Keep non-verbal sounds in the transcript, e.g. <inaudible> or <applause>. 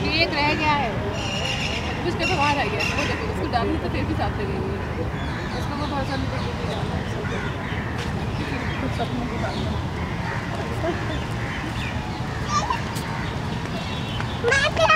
एक रह गया है। उसके तो बाहर आ गया वो देखो, उसको डाली तो फिर भी साथ लगेगी उसको वो बहुत सारी सपनों की बात है। <laughs>